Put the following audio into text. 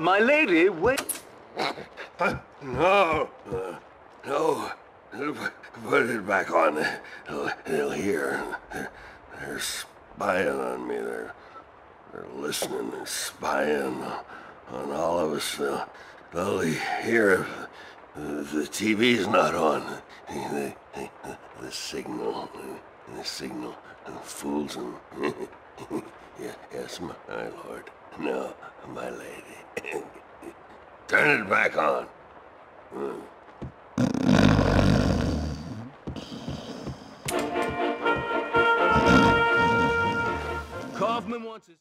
My lady, wait. No, uh, no. Put it back on. They'll, they'll hear. They're, they're spying on me. They're, they're listening and spying on all of us. They'll, they'll hear if the TV's not on. The, the, the signal, the signal fools them. yes, my lord. No, my lady. Turn it back on. Kaufman wants his...